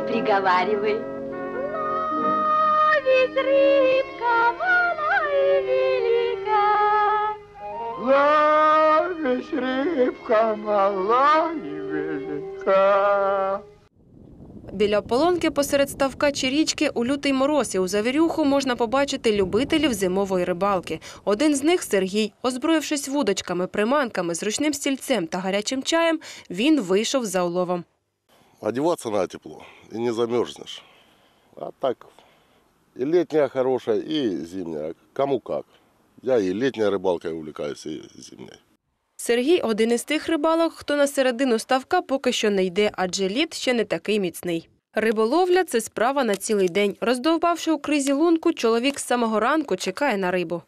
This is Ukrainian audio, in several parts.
и приговаривай. Ловись, рыбка, мала и велика. Ловись, рибка мала і велика. Біля полонки посеред ставка чи річки у лютий мороз і у завірюху можна побачити любителів зимової рибалки. Один з них Сергій, озброївшись вудочками, приманками, зручним стільцем та гарячим чаєм, він вийшов за уловом. Одеваться надо тепло, и не замерзнешь. А так, и летняя хорошая, и зимняя. Кому как. Я и летней рыбалкой увлекаюсь, и зимней. Сергій один із тих рибалок, хто на середину ставка поки що не йде, адже лід ще не такий міцний. Риболовля це справа на цілий день. Роздовбавши у кризі лунку, чоловік з самого ранку чекає на рибу.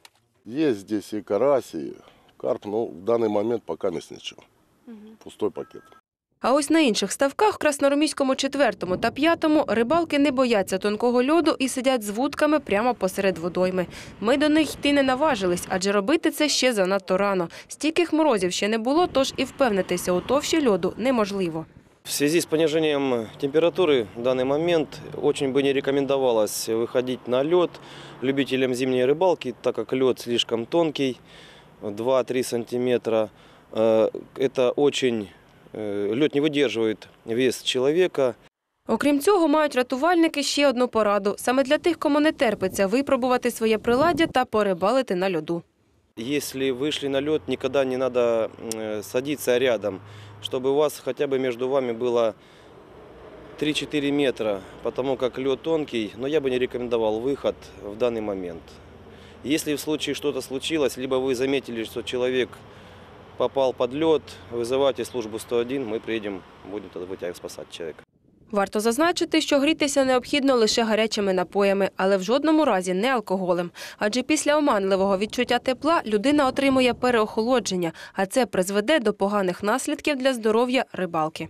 Есть здесь и карась, и карп, но в данный момент пока не ничего. Пустой пакет. А ось на інших ставках, краснорміському четвертому та п'ятому, рибалки не бояться тонкого льоду і сидять з вудками прямо посеред водойми. Ми до них йти не наважились, адже робити це ще занадто рано. Стійких морозів ще не було, тож і впевнитися у товщі льоду неможливо. В связи с понижением температуры в данный момент очень бы не рекомендовалось выходить на лед любителям зимней рыбалки, так как лед слишком тонкий, 2-3 сантиметра. Э, Это очень... э, Лед не выдерживает вес человека, Окрім цього, мають рятувальники ще одну пораду саме для тих, кому не терпиться випробувати своє приладдя та порибалити на льоду. Если вышли на лед, никогда не надо э, садиться рядом, чтобы у вас хотя бы между вами было 3-4 метра, потому как лед тонкий, но я бы не рекомендовал выход в данный момент. Если в случае что-то случилось, либо вы заметили, что человек попал под лед, вызывайте службу 101, мы приедем, будем тогда вытягивать, спасать человека. Варто зазначити, що грітися необхідно лише гарячими напоями, але в жодному разі не алкоголем. Адже після оманливого відчуття тепла людина отримує переохолодження, а це призведе до поганих наслідків для здоров'я рибалки.